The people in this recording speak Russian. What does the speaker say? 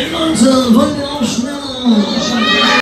Ремонт, вольный